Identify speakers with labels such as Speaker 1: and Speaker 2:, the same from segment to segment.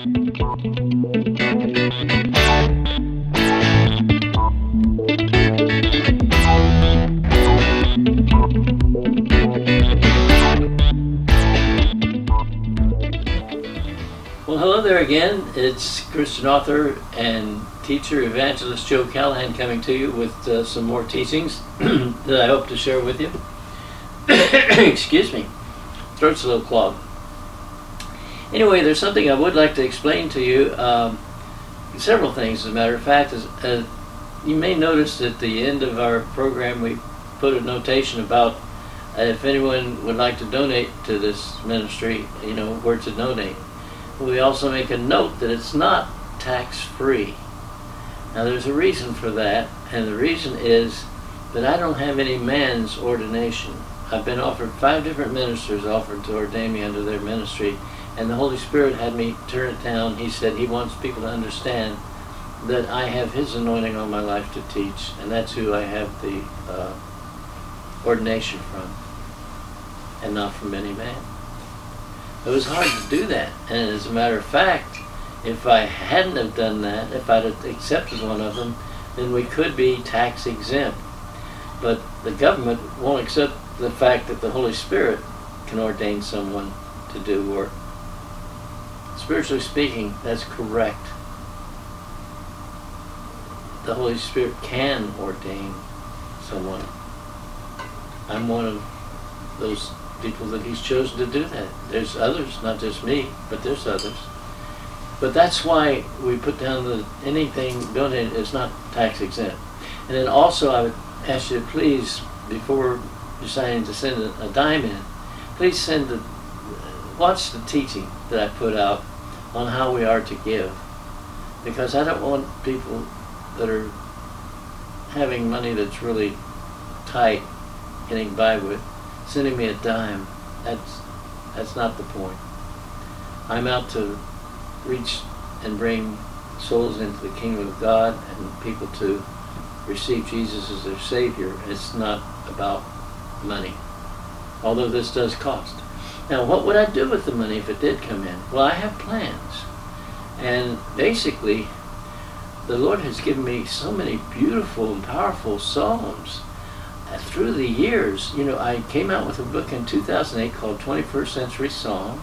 Speaker 1: Well, hello there again. It's Christian author and teacher, evangelist Joe Callihan coming to you with uh, some more teachings that I hope to share with you. Excuse me, throat's a little clogged. Anyway, there's something I would like to explain to you. Um, several things, as a matter of fact. As, uh, you may notice at the end of our program we put a notation about uh, if anyone would like to donate to this ministry, you know, where to donate. We also make a note that it's not tax free. Now, there's a reason for that, and the reason is that I don't have any man's ordination. I've been offered five different ministers offered to ordain me under their ministry, and the Holy Spirit had me turn it down. He said He wants people to understand that I have His anointing on my life to teach, and that's who I have the uh, ordination from, and not from any man. It was hard to do that, and as a matter of fact, if I hadn't have done that, if I'd have accepted one of them, then we could be tax exempt. But the government won't accept the fact that the Holy Spirit can ordain someone to do work. Spiritually speaking, that's correct. The Holy Spirit can ordain someone. I'm one of those people that He's chosen to do that. There's others, not just me, but there's others. But that's why we put down that anything donated is not tax exempt. And then also, I would ask you to please, before deciding to send a, a dime in, please send the watch the teaching that I put out on how we are to give, because I don't want people that are having money that's really tight getting by with sending me a dime. That's that's not the point. I'm out to reach and bring souls into the kingdom of God and people to receive Jesus as their Savior. It's not about money, although this does cost. Now, what would I do with the money if it did come in? Well, I have plans. And basically, the Lord has given me so many beautiful and powerful psalms uh, through the years. You know, I came out with a book in 2008 called 21st Century Psalms.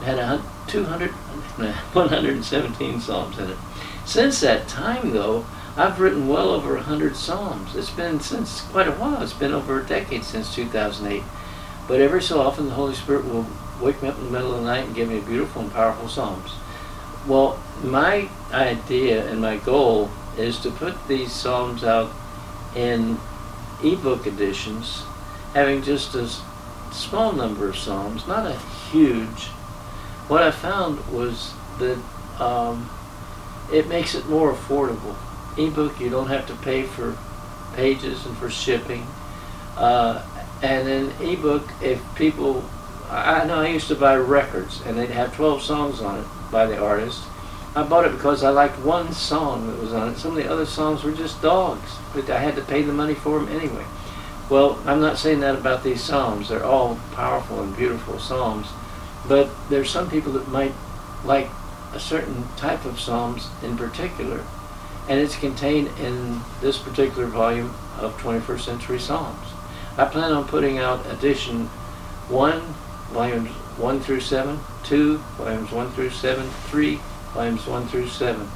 Speaker 1: It had 200, 117 psalms in it. Since that time, though, I've written well over 100 psalms. It's been since quite a while. It's been over a decade since 2008. But every so often, the Holy Spirit will wake me up in the middle of the night and give me beautiful and powerful psalms. Well, my idea and my goal is to put these psalms out in ebook editions, having just a small number of psalms, not a huge. What I found was that um, it makes it more affordable. Ebook, you don't have to pay for pages and for shipping. Uh, and then ebook, if people, I know I used to buy records and they'd have 12 songs on it by the artist. I bought it because I liked one song that was on it. Some of the other songs were just dogs, but I had to pay the money for them anyway. Well, I'm not saying that about these psalms. They're all powerful and beautiful psalms, but there's some people that might like a certain type of psalms in particular, and it's contained in this particular volume of 21st Century Psalms. I plan on putting out edition 1, volumes 1 through 7, 2, volumes 1 through 7, 3, volumes 1 through 7.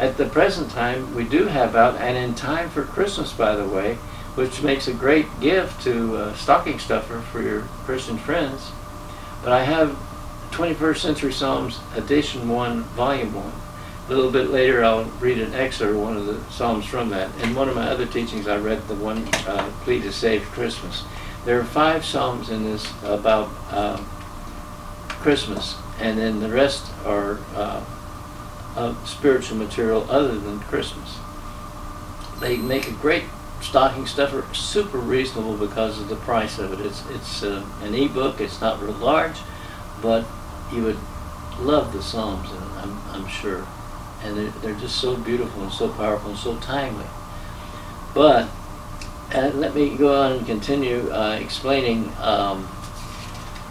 Speaker 1: At the present time, we do have out, and in time for Christmas, by the way, which makes a great gift to uh, stocking stuffer for your Christian friends. But I have 21st Century Psalms, Edition 1, Volume 1. A little bit later, I'll read an excerpt of one of the Psalms from that. In one of my other teachings, I read the one, uh, Plea to Save Christmas. There are five Psalms in this about uh, Christmas, and then the rest are uh, spiritual material other than Christmas. They make a great stocking stuffer, super reasonable because of the price of it. It's, it's uh, an e-book, it's not real large, but you would love the Psalms in it, I'm, I'm sure and they're, they're just so beautiful and so powerful and so timely. But uh, let me go on and continue uh, explaining. Um,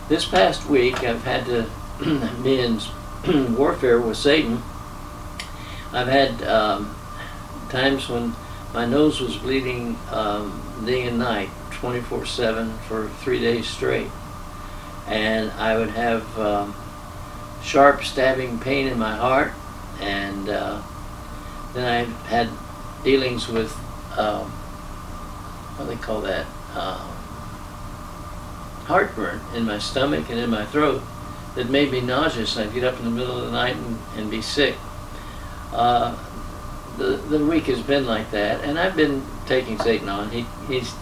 Speaker 1: this past week, I've had to be in warfare with Satan, I've had um, times when my nose was bleeding um, day and night, 24/7 for three days straight, and I would have um, sharp stabbing pain in my heart, and uh, then I had dealings with um, what do they call that um, heartburn in my stomach and in my throat that made me nauseous. I'd get up in the middle of the night and, and be sick. Uh, the, the week has been like that, and I've been taking Satan on. He, he's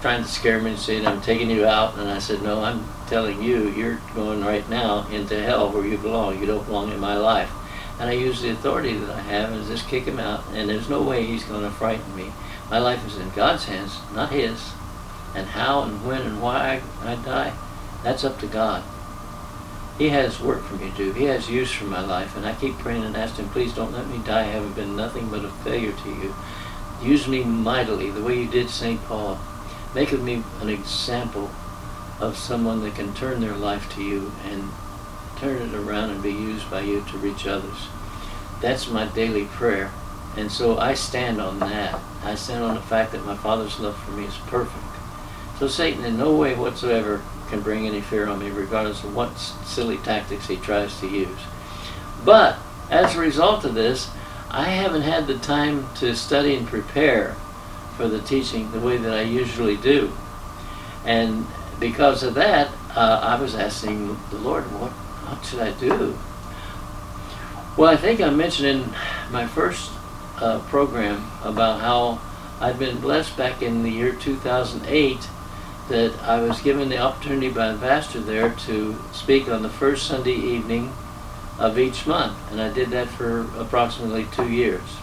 Speaker 1: trying to scare me and saying, I'm taking you out. And I said, No, I'm telling you, you're going right now into hell where you belong. You don't belong in my life. And I use the authority that I have and just kick him out. And there's no way he's going to frighten me. My life is in God's hands, not his. And how and when and why I, I die, that's up to God. He has work for me to do. He has use for my life. And I keep praying and asking, please don't let me die. I haven't been nothing but a failure to you. Use me mightily, the way you did St. Paul. Make of me an example of someone that can turn their life to you and turn it around and be used by you to reach others. That's my daily prayer. And so I stand on that. I stand on the fact that my Father's love for me is perfect. So Satan in no way whatsoever can bring any fear on me, regardless of what silly tactics he tries to use. But as a result of this, I haven't had the time to study and prepare for the teaching the way that I usually do. And because of that, uh, I was asking the Lord, what, what should I do? Well, I think I mentioned in my first uh, program about how I'd been blessed back in the year 2008 that I was given the opportunity by the pastor there to speak on the first Sunday evening of each month, and I did that for approximately two years.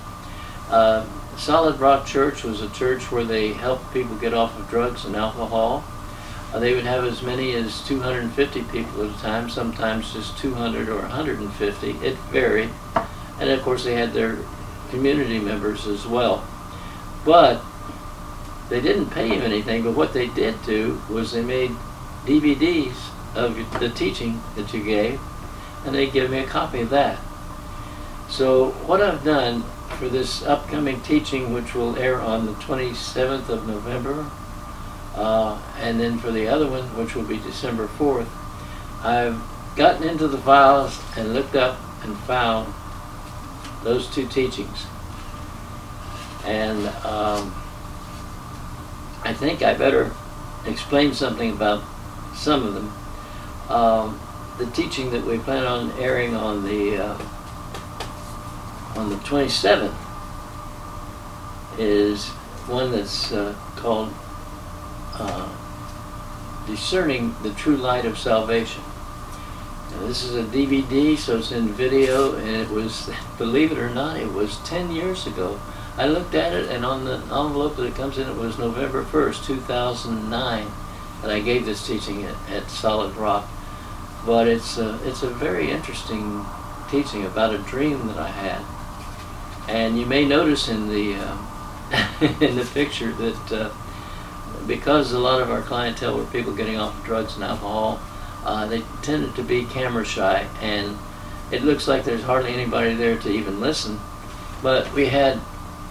Speaker 1: Uh, Solid Rock Church was a church where they helped people get off of drugs and alcohol. Uh, they would have as many as 250 people at a time, sometimes just 200 or 150. It varied. And of course, they had their community members as well. But they didn't pay him anything, but what they did do was they made DVDs of the teaching that you gave, and they give me a copy of that. So what I've done for this upcoming teaching, which will air on the 27th of November, uh, and then for the other one, which will be December 4th, I've gotten into the files and looked up and found those two teachings. And um, I think I better explain something about some of them. Um, the teaching that we plan on airing on the uh, on the 27th is one that's uh, called uh, Discerning the True Light of Salvation. Now, this is a DVD, so it's in video, and it was, believe it or not, it was 10 years ago I looked at it, and on the envelope that it comes in, it was November 1st, 2009, that I gave this teaching at, at Solid Rock. But it's a, it's a very interesting teaching about a dream that I had. And you may notice in the, uh, in the picture that uh, because a lot of our clientele were people getting off of drugs and alcohol, uh, they tended to be camera shy, and it looks like there's hardly anybody there to even listen. But we had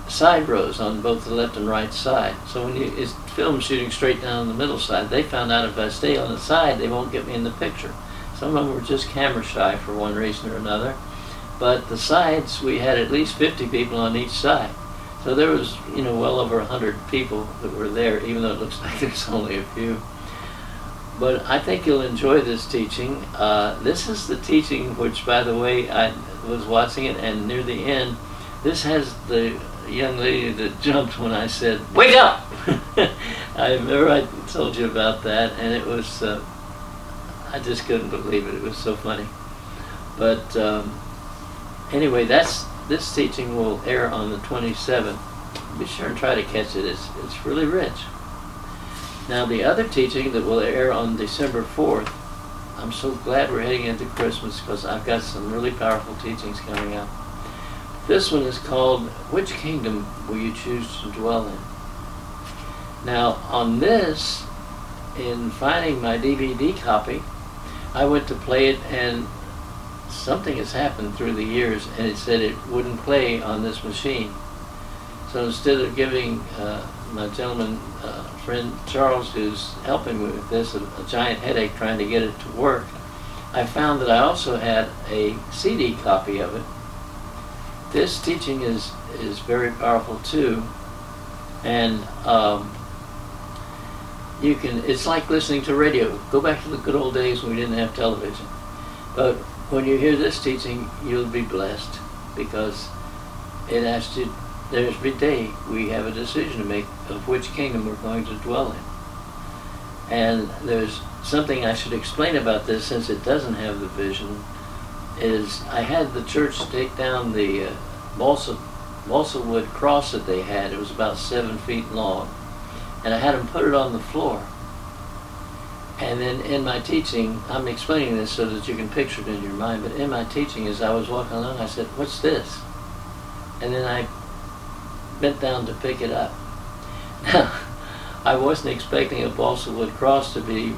Speaker 1: side rows on both the left and right side. So when you it's film shooting straight down the middle side, they found out if I stay on the side, they won't get me in the picture. Some of them were just camera shy for one reason or another. But the sides, we had at least 50 people on each side. So there was, you know, well over 100 people that were there, even though it looks like there's only a few. But I think you'll enjoy this teaching. Uh, this is the teaching which, by the way, I was watching it, and near the end, this has the young lady that jumped when I said, "Wake up!" I remember I told you about that, and it was uh, I just couldn't believe it. It was so funny. But um, anyway, that's this teaching will air on the 27th. Be sure and try to catch it. It's it's really rich. Now the other teaching that will air on December 4th. I'm so glad we're heading into Christmas because I've got some really powerful teachings coming up. This one is called Which Kingdom Will You Choose to Dwell In? Now, on this, in finding my DVD copy, I went to play it, and something has happened through the years, and it said it wouldn't play on this machine. So instead of giving uh, my gentleman uh, friend Charles, who's helping me with this, a, a giant headache trying to get it to work, I found that I also had a CD copy of it. This teaching is is very powerful too, and um, you can. It's like listening to radio. Go back to the good old days when we didn't have television. But when you hear this teaching, you'll be blessed because it asks you. There's every day we have a decision to make of which kingdom we're going to dwell in, and there's something I should explain about this since it doesn't have the vision. Is I had the church take down the uh, balsa balsa wood cross that they had. It was about seven feet long and I had them put it on the floor. And then in my teaching, I'm explaining this so that you can picture it in your mind, but in my teaching, as I was walking along, I said, What's this? And then I bent down to pick it up. Now, I wasn't expecting a balsa wood cross to be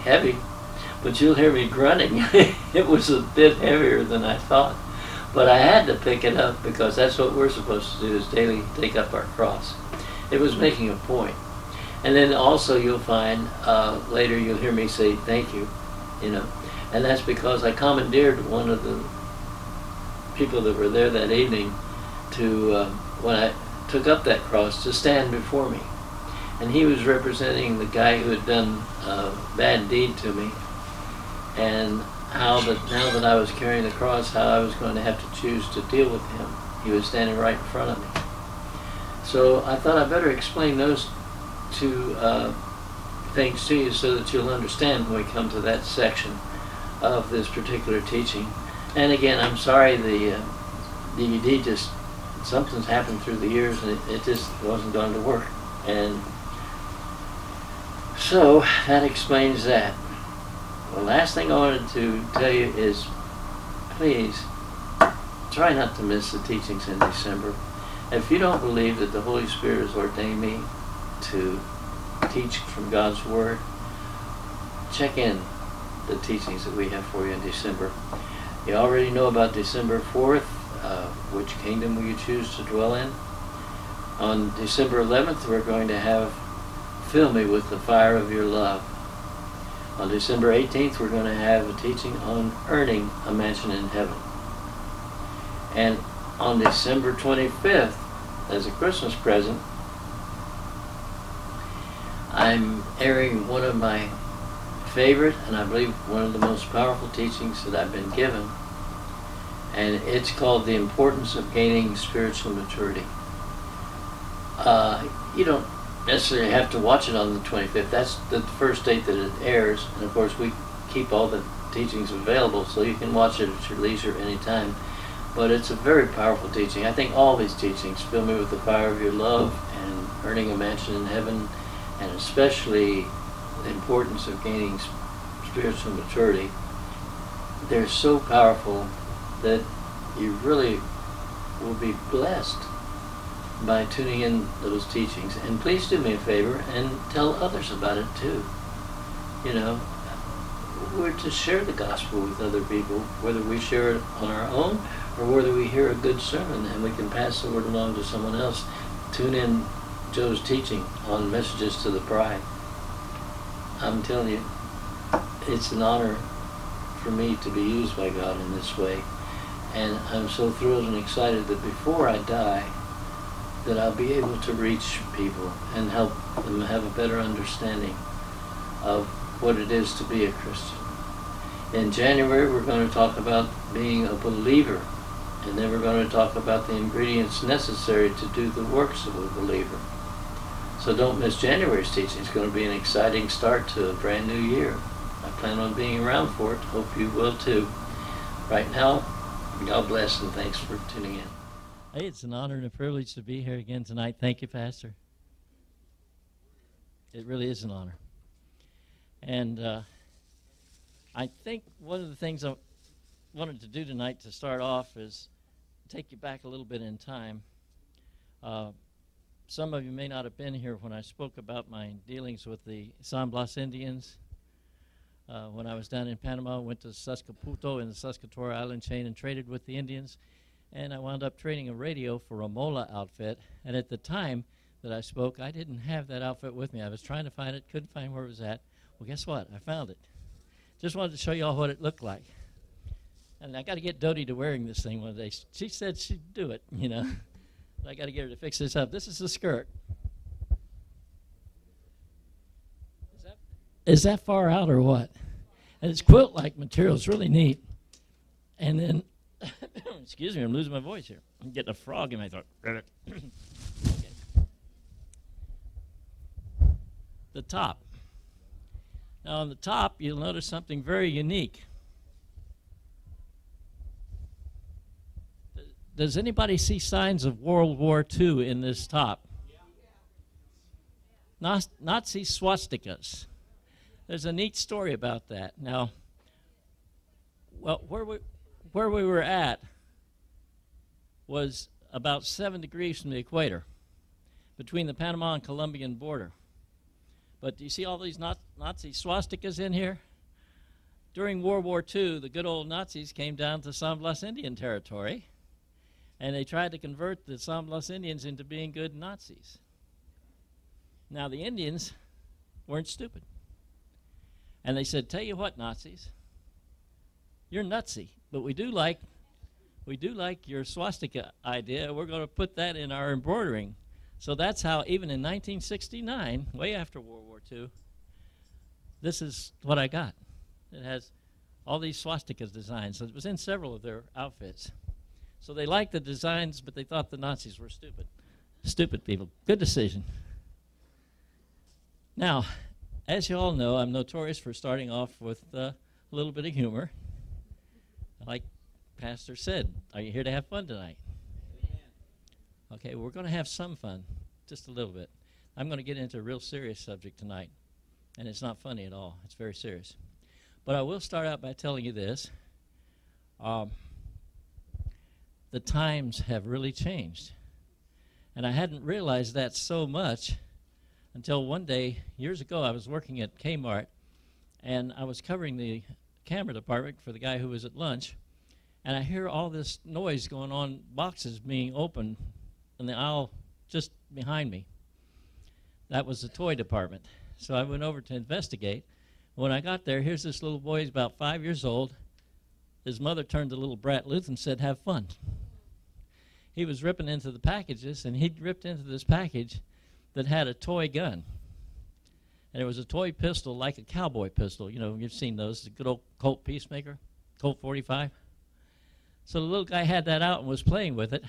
Speaker 1: heavy, but you'll hear me grunting. it was a bit heavier than I thought. But I had to pick it up because that's what we're supposed to do is daily take up our cross. It was making a point. And then also you'll find uh, later you'll hear me say thank you, you know, and that's because I commandeered one of the people that were there that evening to uh, when I took up that cross to stand before me, and he was representing the guy who had done a bad deed to me, and how that now that I was carrying the cross, how I was going to have to choose to deal with him. He was standing right in front of me. So I thought I'd better explain those two uh, things to you so that you'll understand when we come to that section of this particular teaching. And again, I'm sorry the uh, DVD just, something's happened through the years and it, it just wasn't going to work. And so that explains that. The last thing I wanted to tell you is please try not to miss the teachings in December. If you don't believe that the Holy Spirit has ordained me to teach from God's Word, check in the teachings that we have for you in December. You already know about December 4th, uh, which kingdom will you choose to dwell in? On December 11th, we're going to have Fill Me with the Fire of Your Love. On December 18th, we're going to have a teaching on earning a mansion in heaven. And on December 25th, as a Christmas present, I'm airing one of my favorite and I believe one of the most powerful teachings that I've been given. And it's called The Importance of Gaining Spiritual Maturity. Uh, you don't necessarily have to watch it on the 25th. That's the first date that it airs. And of course, we keep all the teachings available so you can watch it at your leisure anytime. But it's a very powerful teaching. I think all these teachings, fill me with the fire of your love and earning a mansion in heaven, and especially the importance of gaining spiritual maturity, they're so powerful that you really will be blessed by tuning in those teachings. And please do me a favor and tell others about it too. You know, we're to share the gospel with other people, whether we share it on our own or whether we hear a good sermon and we can pass the word along to someone else. Tune in Joe's teaching on messages to the bride. I'm telling you, it's an honor for me to be used by God in this way. And I'm so thrilled and excited that before I die, that I'll be able to reach people and help them have a better understanding of what it is to be a Christian. In January, we're going to talk about being a believer, and then we're going to talk about the ingredients necessary to do the works of a believer. So don't miss January's teaching. It's going to be an exciting start to a brand new year. I plan on being around for it. Hope you will too. Right now, God bless and thanks for tuning in.
Speaker 2: Hey, it's an honor and a privilege to be here again tonight. Thank you, Pastor. It really is an honor. And uh, I think one of the things I wanted to do tonight to start off is take you back a little bit in time. Uh, some of you may not have been here when I spoke about my dealings with the San Blas Indians. Uh, when I was down in Panama, went to Suscaputo in the Suscatora Island chain and traded with the Indians. And I wound up trading a radio for a Mola outfit. And at the time that I spoke, I didn't have that outfit with me. I was trying to find it, couldn't find where it was at. Well, guess what? I found it. Just wanted to show you all what it looked like. And I got to get Dodie to wearing this thing one day. She said she'd do it, you know. I got to get her to fix this up. This is the skirt. Is that, is that far out or what? And it's quilt-like material. It's really neat. And then, excuse me, I'm losing my voice here. I'm getting a frog in my throat. okay. The top. Now on the top, you'll notice something very unique. Does anybody see signs of World War II in this top? Nazi swastikas. There's a neat story about that. Now, well, where we, where we were at was about seven degrees from the equator, between the Panama and Colombian border. But do you see all these Nazi swastikas in here? During World War II, the good old Nazis came down to San Blas Indian territory, and they tried to convert the San Blas Indians into being good Nazis. Now, the Indians weren't stupid. And they said, Tell you what, Nazis, you're nutsy, but we do like we do like your swastika idea. We're going to put that in our embroidering. So that's how, even in 1969, way after World War II, this is what I got. It has all these swastikas designs. So it was in several of their outfits. So they liked the designs, but they thought the Nazis were stupid. Stupid people. Good decision. Now, as you all know, I'm notorious for starting off with uh, a little bit of humor. Like Pastor said, are you here to have fun tonight? Okay, we're going to have some fun, just a little bit. I'm going to get into a real serious subject tonight, and it's not funny at all. It's very serious. But I will start out by telling you this. Um, the times have really changed. And I hadn't realized that so much until one day, years ago, I was working at Kmart, and I was covering the camera department for the guy who was at lunch, and I hear all this noise going on, boxes being opened in the aisle just behind me. That was the toy department. So I went over to investigate. When I got there, here's this little boy, he's about five years old. His mother turned to little brat Luth and said, Have fun. He was ripping into the packages, and he ripped into this package that had a toy gun. And it was a toy pistol like a cowboy pistol. You know, you've seen those, the good old Colt Peacemaker, Colt 45. So the little guy had that out and was playing with it.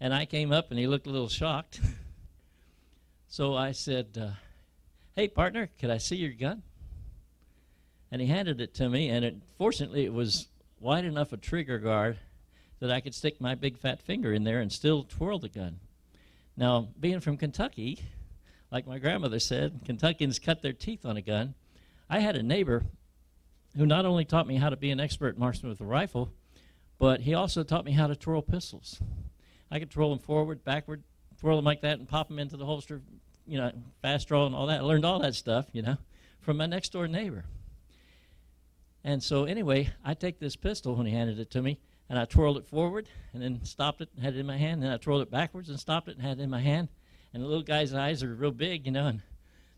Speaker 2: And I came up and he looked a little shocked. so I said, uh, Hey, partner, could I see your gun? And he handed it to me, and it, fortunately, it was wide enough a trigger guard that I could stick my big fat finger in there and still twirl the gun. Now, being from Kentucky, like my grandmother said, Kentuckians cut their teeth on a gun. I had a neighbor who not only taught me how to be an expert marksman with a rifle, but he also taught me how to twirl pistols. I could twirl them forward, backward, twirl them like that, and pop them into the holster, you know, fast draw and all that. I learned all that stuff, you know, from my next door neighbor. And so, anyway, I take this pistol when he handed it to me, and I twirled it forward, and then stopped it, and had it in my hand. And then I twirled it backwards and stopped it, and had it in my hand. And the little guy's eyes are real big, you know. And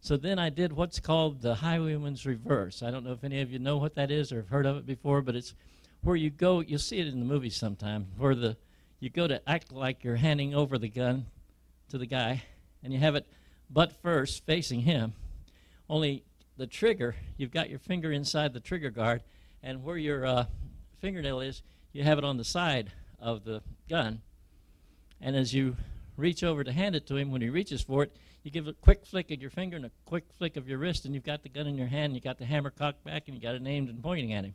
Speaker 2: so then I did what's called the highwayman's reverse. I don't know if any of you know what that is or have heard of it before, but it's where you go. You'll see it in the movies sometime, where the you go to act like you're handing over the gun to the guy, and you have it butt first facing him. Only the trigger, you've got your finger inside the trigger guard, and where your uh, fingernail is, you have it on the side of the gun. And as you reach over to hand it to him, when he reaches for it, you give a quick flick of your finger and a quick flick of your wrist, and you've got the gun in your hand, and you got the hammer cocked back, and you've got it aimed and pointing at him.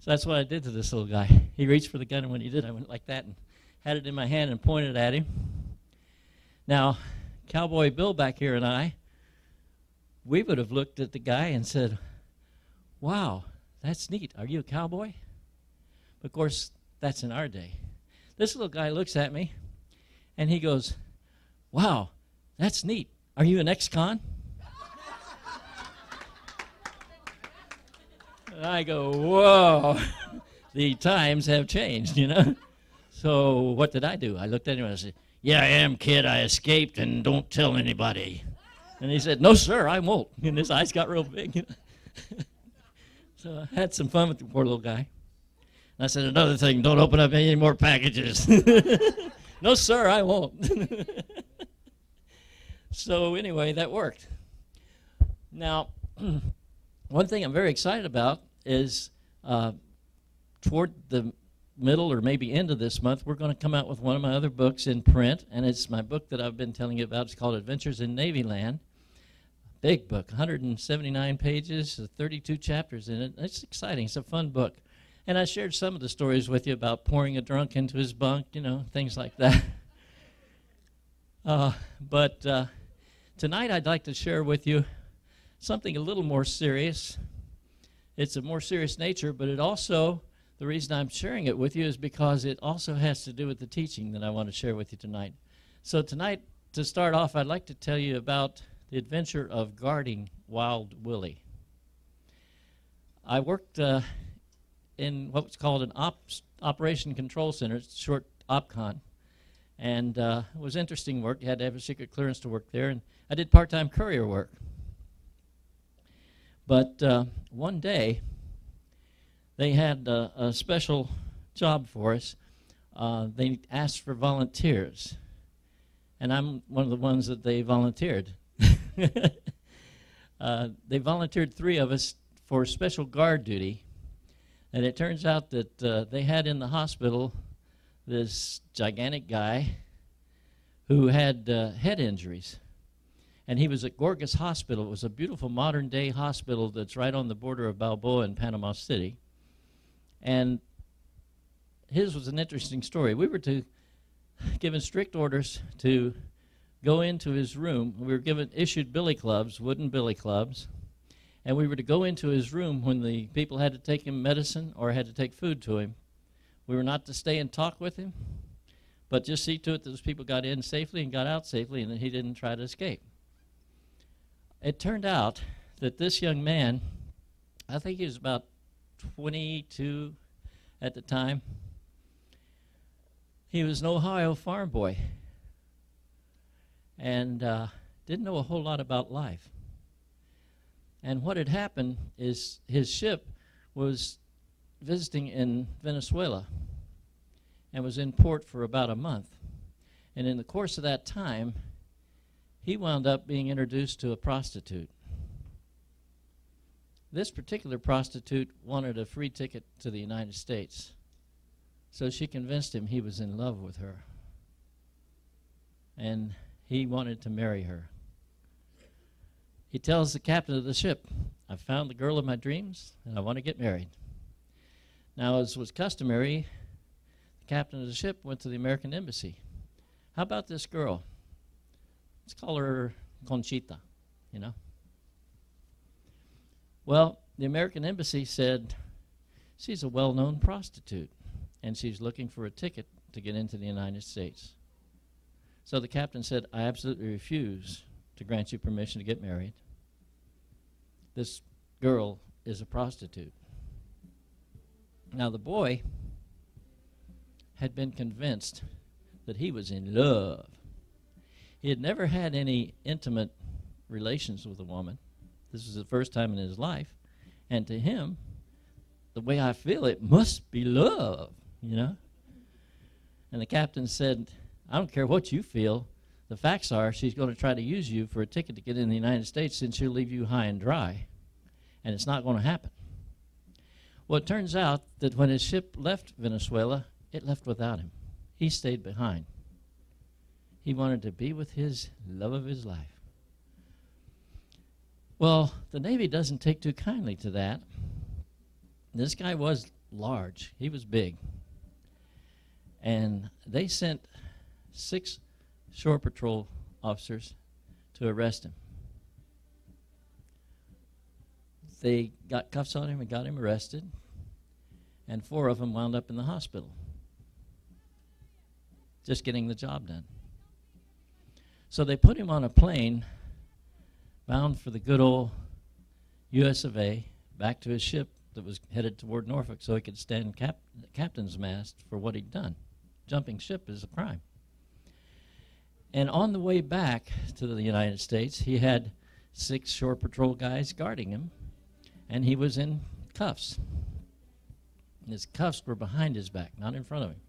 Speaker 2: So that's what I did to this little guy. He reached for the gun, and when he did, I went like that and had it in my hand and pointed at him. Now, Cowboy Bill back here and I, we would have looked at the guy and said, Wow, that's neat. Are you a cowboy? Of course, that's in our day. This little guy looks at me and he goes, Wow, that's neat. Are you an ex con? I go, whoa, the times have changed, you know? So what did I do? I looked at him and I said, yeah, I am, kid. I escaped and don't tell anybody. And he said, no, sir, I won't. And his eyes got real big. so I had some fun with the poor little guy. I said, another thing, don't open up any more packages. no, sir, I won't. so anyway, that worked. Now, one thing I'm very excited about is uh, toward the middle or maybe end of this month, we're going to come out with one of my other books in print, and it's my book that I've been telling you about. It's called Adventures in Navyland. Big book, 179 pages, 32 chapters in it. It's exciting. It's a fun book. And I shared some of the stories with you about pouring a drunk into his bunk, you know, things like that. uh, but uh, tonight I'd like to share with you something a little more serious. It's a more serious nature, but it also, the reason I'm sharing it with you is because it also has to do with the teaching that I want to share with you tonight. So, tonight, to start off, I'd like to tell you about the adventure of guarding Wild Willie. I worked uh, in what was called an ops, Operation Control Center, it's short OPCON. And uh, it was interesting work. You had to have a secret clearance to work there. And I did part time courier work. But uh, one day, they had a special job for us. Uh, they asked for volunteers, and I'm one of the ones that they volunteered. Uh, they volunteered three of us for special guard duty, and it turns out that uh, they had in the hospital this gigantic guy who had uh, head injuries and he was at Gorgas Hospital. It was a beautiful modern day hospital that's right on the border of Balboa and Panama City. And his was an interesting story. We were to given strict orders to go into his room. We were given issued billy clubs, wooden billy clubs, and we were to go into his room when the people had to take him medicine or had to take food to him. We were not to stay and talk with him, but just see to it that those people got in safely and got out safely and that he didn't try to escape. It turned out that this young man, I think he was about 22 at the time, he was an Ohio farm boy and uh, didn't know a whole lot about life. And what had happened is his ship was visiting in Venezuela and was in port for about a month. And in the course of that time, he wound up being introduced to a prostitute. This particular prostitute wanted a free ticket to the United States, so she convinced him he was in love with her. And he wanted to marry her. He tells the captain of the ship, I found the girl of my dreams and I want to get married. Now, as was customary, the captain of the ship went to the American embassy. How about this girl? Let's call her Conchita, you know. Well, the American embassy said she's a well known prostitute and she's looking for a ticket to get into the United States. So the captain said, I absolutely refuse to grant you permission to get married. This girl is a prostitute. Now, the boy had been convinced that he was in love he had never had any intimate relations with a woman. This was the first time in his life. And to him, the way I feel, it must be love, you know? And the captain said, I don't care what you feel. The facts are she's going to try to use you for a ticket to get in the United States since she'll leave you high and dry. And it's not going to happen. Well, it turns out that when his ship left Venezuela, it left without him. He stayed behind. He wanted to be with his love of his life. Well, the Navy doesn't take too kindly to that. This guy was large, he was big. And they sent six shore patrol officers to arrest him. They got cuffs on him and got him arrested, and four of them wound up in the hospital just getting the job done. So they put him on a plane bound for the good old US of A back to his ship that was headed toward Norfolk so he could stand cap- captain's mast for what he'd done. Jumping ship is a crime. And on the way back to the United States, he had six shore patrol guys guarding him, and he was in cuffs. And His cuffs were behind his back, not in front of him.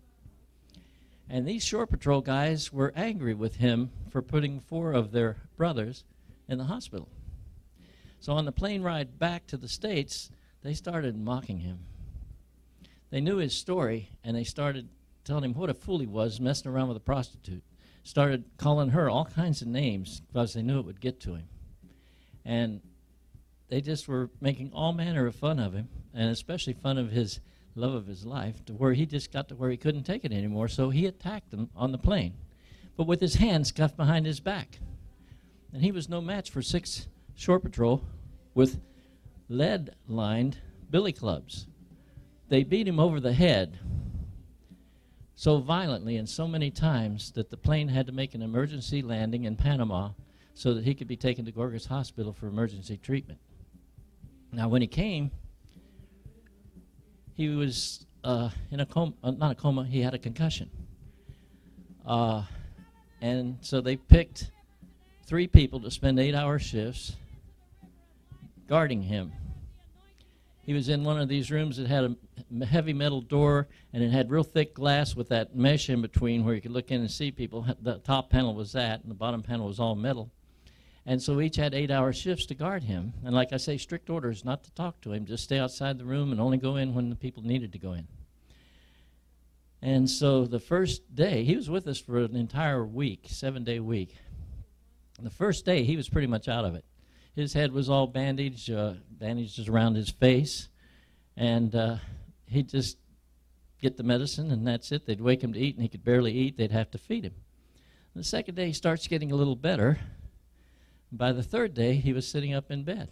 Speaker 2: And these shore patrol guys were angry with him for putting four of their brothers in the hospital. So on the plane ride back to the States, they started mocking him. They knew his story, and they started telling him what a fool he was, messing around with a prostitute. Started calling her all kinds of names because they knew it would get to him. And they just were making all manner of fun of him, and especially fun of his love of his life, to where he just got to where he couldn't take it anymore, so he attacked them on the plane, but with his hands cuffed behind his back. And he was no match for six shore patrol with lead lined billy clubs. They beat him over the head so violently and so many times that the plane had to make an emergency landing in Panama so that he could be taken to Gorgas Hospital for emergency treatment. Now, when he came, he was uh, in a coma, uh, not a coma, he had a concussion. Uh, and so they picked three people to spend eight hour shifts guarding him. He was in one of these rooms that had a heavy metal door and it had real thick glass with that mesh in between where you could look in and see people. The top panel was that, and the bottom panel was all metal. And so each had eight hour shifts to guard him. And like I say, strict orders not to talk to him, just stay outside the room and only go in when the people needed to go in. And so the first day, he was with us for an entire week, seven day week. The first day, he was pretty much out of it. His head was all bandaged, uh, bandages around his face, and uh, he'd just get the medicine, and that's it. They'd wake him to eat, and he could barely eat. They'd have to feed him. The second day, he starts getting a little better. By the third day, he was sitting up in bed.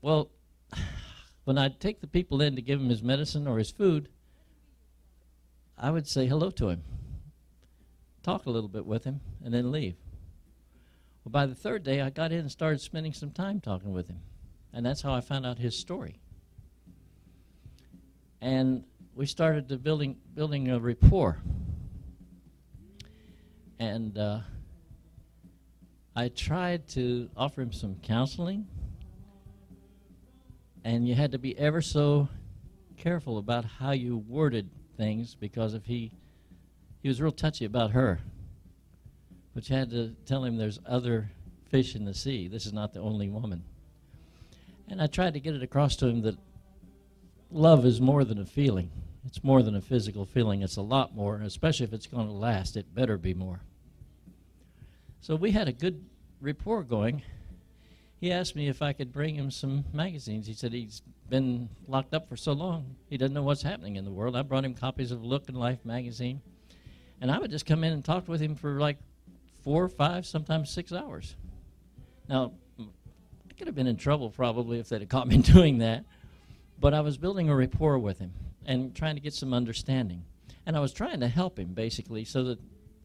Speaker 2: Well, when I'd take the people in to give him his medicine or his food, I would say hello to him, talk a little bit with him, and then leave. Well, by the third day, I got in and started spending some time talking with him. And that's how I found out his story. And we started to building, building a rapport. And uh, I tried to offer him some counseling. And you had to be ever so careful about how you worded things because if he he was real touchy about her but you had to tell him there's other fish in the sea. This is not the only woman. And I tried to get it across to him that love is more than a feeling. It's more than a physical feeling. It's a lot more, especially if it's going to last, it better be more. So we had a good rapport going. He asked me if I could bring him some magazines. He said he's been locked up for so long, he doesn't know what's happening in the world. I brought him copies of Look and Life magazine. And I would just come in and talk with him for like four, five, sometimes six hours. Now, I could have been in trouble probably if they'd caught me doing that, but I was building a rapport with him and trying to get some understanding. And I was trying to help him basically so that,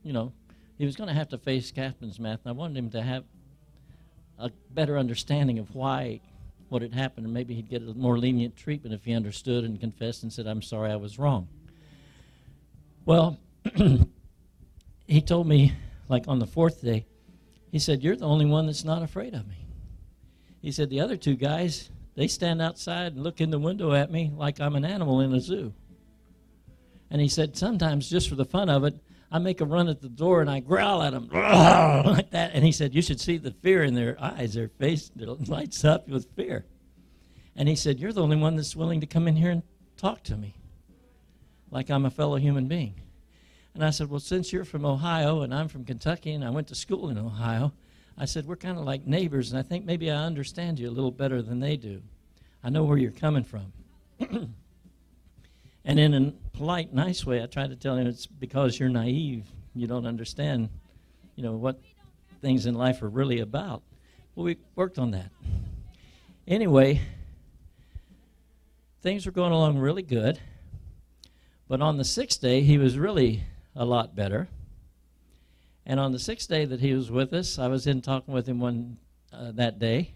Speaker 2: you know, he was going to have to face captain's mast, and I wanted him to have a better understanding of why what had happened, and maybe he'd get a more lenient treatment if he understood and confessed and said, I'm sorry, I was wrong. Well, he told me like on the fourth day, he said, You're the only one that's not afraid of me. He said, The other two guys, they stand outside and look in the window at me like I'm an animal in a zoo. And he said, Sometimes, just for the fun of it, I make a run at the door and I growl at them like that. And he said, You should see the fear in their eyes, their face lights up with fear. And he said, You're the only one that's willing to come in here and talk to me like I'm a fellow human being. And I said, Well, since you're from Ohio and I'm from Kentucky and I went to school in Ohio, I said, We're kind of like neighbors, and I think maybe I understand you a little better than they do. I know where you're coming from. and in a polite, nice way, I tried to tell him it's because you're naive. You don't understand, you know, what things in life are really about. Well, we worked on that. Anyway, things were going along really good. But on the sixth day, he was really a lot better. And on the sixth day that he was with us, I was in talking with him one uh, that day,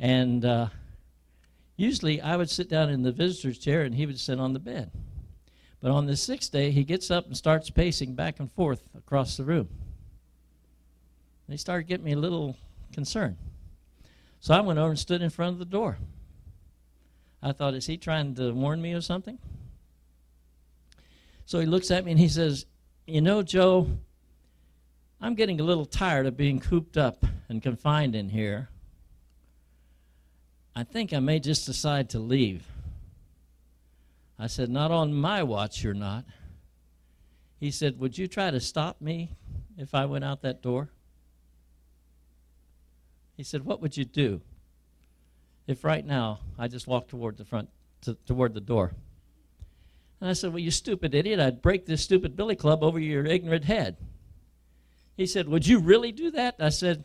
Speaker 2: and uh, Usually I would sit down in the visitor's chair and he would sit on the bed. But on the sixth day, he gets up and starts pacing back and forth across the room. And he started getting me a little concerned. So I went over and stood in front of the door. I thought, is he trying to warn me of something? So he looks at me and he says, You know, Joe, I'm getting a little tired of being cooped up and confined in here. I think I may just decide to leave. I said, Not on my watch, you're not. He said, Would you try to stop me if I went out that door? He said, What would you do if right now I just walked toward the front, to, toward the door? And I said, Well, you stupid idiot, I'd break this stupid billy club over your ignorant head. He said, Would you really do that? I said,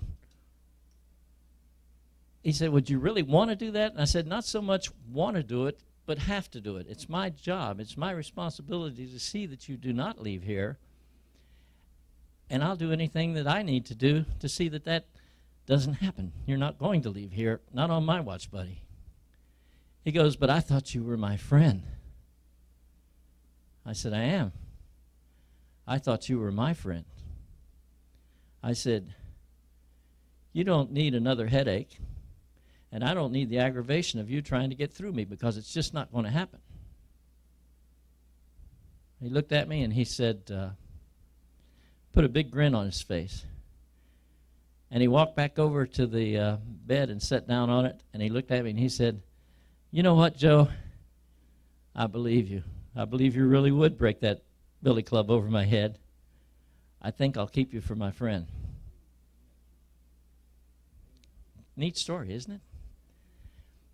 Speaker 2: He said, Would you really want to do that? And I said, Not so much want to do it, but have to do it. It's my job, it's my responsibility to see that you do not leave here. And I'll do anything that I need to do to see that that doesn't happen. You're not going to leave here, not on my watch, buddy. He goes, But I thought you were my friend. I said, I am. I thought you were my friend. I said, You don't need another headache, and I don't need the aggravation of you trying to get through me because it's just not going to happen. He looked at me and he said, uh, put a big grin on his face. And he walked back over to the uh, bed and sat down on it, and he looked at me and he said, You know what, Joe? I believe you. I believe you really would break that billy club over my head. I think I'll keep you for my friend. Neat story, isn't it?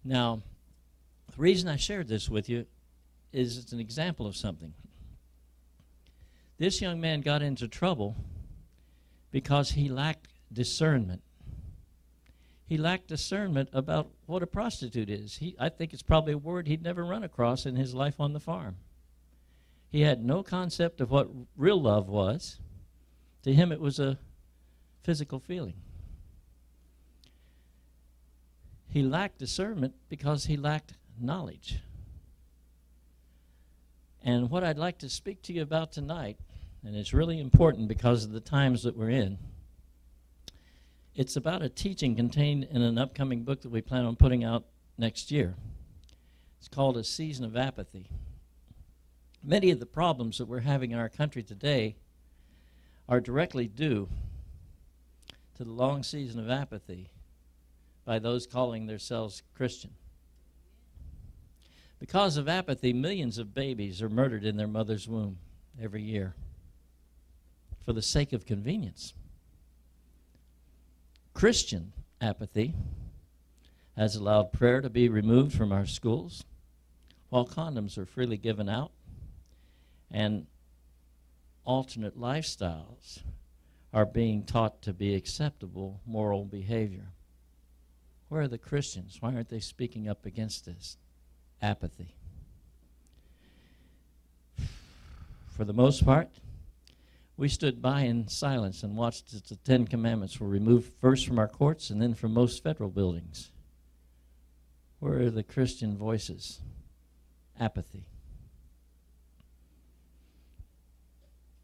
Speaker 2: Now, the reason I shared this with you is it's an example of something. This young man got into trouble because he lacked discernment. He lacked discernment about what a prostitute is. He, I think it's probably a word he'd never run across in his life on the farm. He had no concept of what real love was. To him, it was a physical feeling. He lacked discernment because he lacked knowledge. And what I'd like to speak to you about tonight, and it's really important because of the times that we're in, it's about a teaching contained in an upcoming book that we plan on putting out next year. It's called A Season of Apathy. Many of the problems that we're having in our country today are directly due to the long season of apathy by those calling themselves Christian. Because of apathy, millions of babies are murdered in their mother's womb every year for the sake of convenience. Christian apathy has allowed prayer to be removed from our schools while condoms are freely given out and alternate lifestyles are being taught to be acceptable moral behavior. Where are the Christians? Why aren't they speaking up against this? Apathy. For the most part, we stood by in silence and watched as the Ten Commandments were removed first from our courts and then from most federal buildings. Where are the Christian voices? Apathy.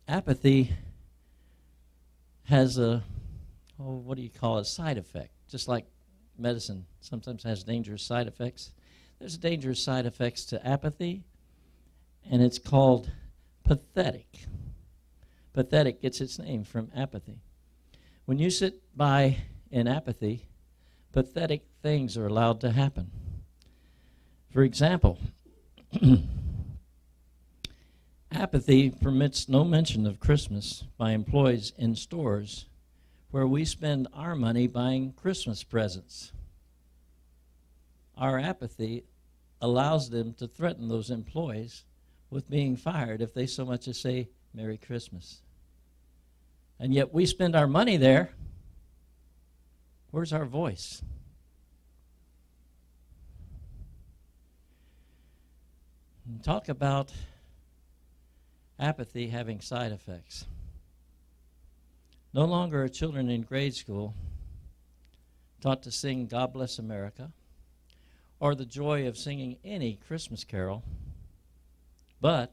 Speaker 2: Apathy has a, oh, what do you call it, side effect. Just like medicine sometimes has dangerous side effects. There's dangerous side effects to apathy, and it's called pathetic. Pathetic gets its name from apathy. When you sit by in apathy, pathetic things are allowed to happen. For example, Apathy permits no mention of Christmas by employees in stores where we spend our money buying Christmas presents. Our apathy allows them to threaten those employees with being fired if they so much as say Merry Christmas. And yet we spend our money there. Where's our voice? talk about apathy having side effects. No longer are children in grade school taught to sing God Bless America or the joy of singing any Christmas carol. But,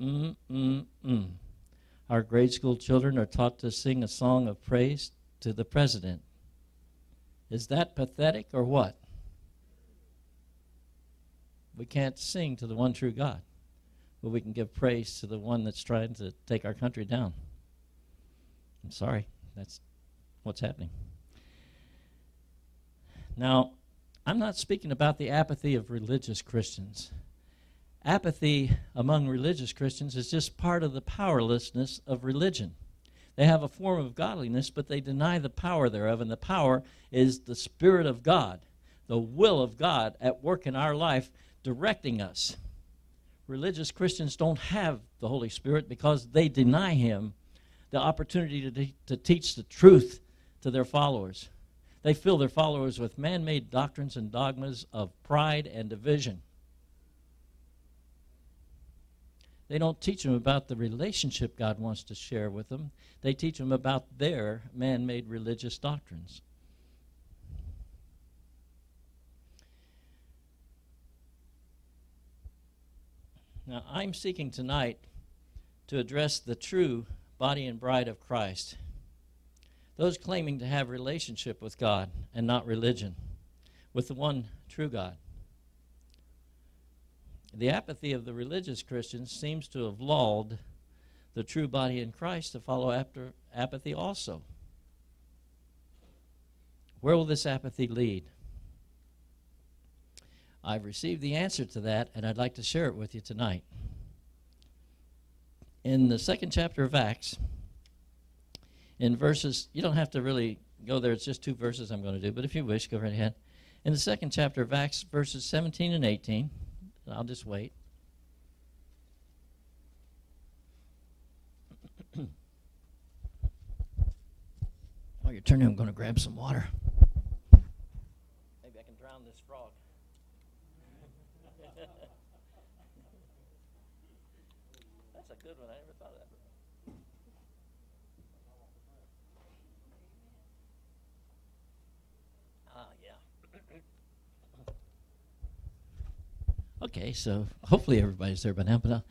Speaker 2: mm, mm, mm, our grade school children are taught to sing a song of praise to the president. Is that pathetic or what? We can't sing to the one true God, but we can give praise to the one that's trying to take our country down. I'm sorry, that's what's happening. Now, I'm not speaking about the apathy of religious Christians. Apathy among religious Christians is just part of the powerlessness of religion. They have a form of godliness, but they deny the power thereof, and the power is the Spirit of God, the will of God at work in our life, directing us. Religious Christians don't have the Holy Spirit because they deny Him the opportunity to, to teach the truth to their followers. They fill their followers with man made doctrines and dogmas of pride and division. They don't teach them about the relationship God wants to share with them. They teach them about their man made religious doctrines. Now, I'm seeking tonight to address the true body and bride of Christ those claiming to have relationship with God and not religion, with the one true God. The apathy of the religious Christians seems to have lulled the true body in Christ to follow after apathy also. Where will this apathy lead? I've received the answer to that, and I'd like to share it with you tonight. In the second chapter of Acts, in verses, you don't have to really go there, it's just two verses I'm going to do, but if you wish, go right ahead. In the second chapter of Acts, verses 17 and 18, I'll just wait. While you're turning, I'm going to grab some water. Maybe I can drown this frog. That's a good one. I never thought of that. Okay, so hopefully everybody's there by now, but I'll,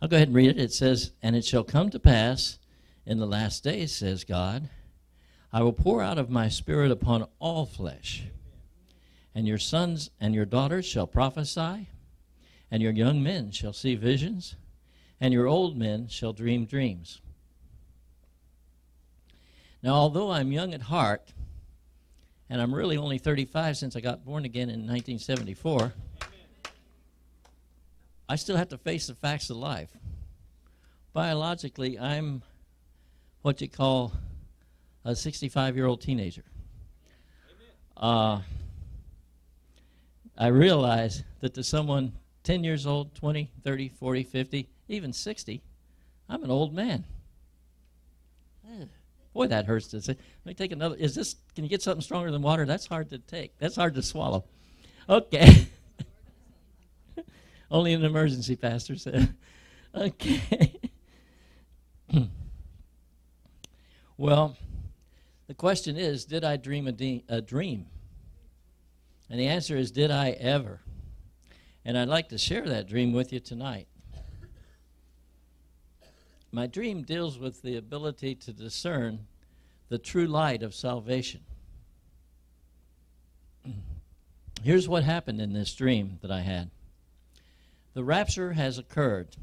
Speaker 2: I'll go ahead and read it. It says, And it shall come to pass in the last days, says God, I will pour out of my spirit upon all flesh, and your sons and your daughters shall prophesy, and your young men shall see visions, and your old men shall dream dreams. Now, although I'm young at heart, and I'm really only 35 since I got born again in 1974, I still have to face the facts of life. Biologically, I'm what you call a 65 year old teenager. Uh, I realize that to someone 10 years old, 20, 30, 40, 50, even 60, I'm an old man. Boy, that hurts to say. Let me take another. Is this? Can you get something stronger than water? That's hard to take. That's hard to swallow. Okay. Only an emergency, Pastor said. okay. well, the question is Did I dream a, de- a dream? And the answer is Did I ever? And I'd like to share that dream with you tonight. My dream deals with the ability to discern the true light of salvation. Here's what happened in this dream that I had. The rapture has occurred.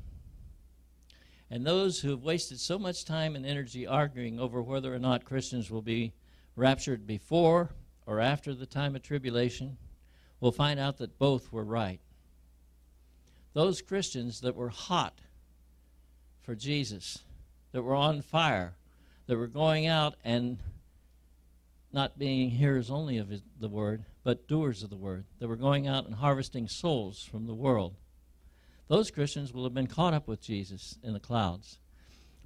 Speaker 2: And those who have wasted so much time and energy arguing over whether or not Christians will be raptured before or after the time of tribulation will find out that both were right. Those Christians that were hot for Jesus, that were on fire, that were going out and not being hearers only of the word, but doers of the word, that were going out and harvesting souls from the world those Christians will have been caught up with Jesus in the clouds.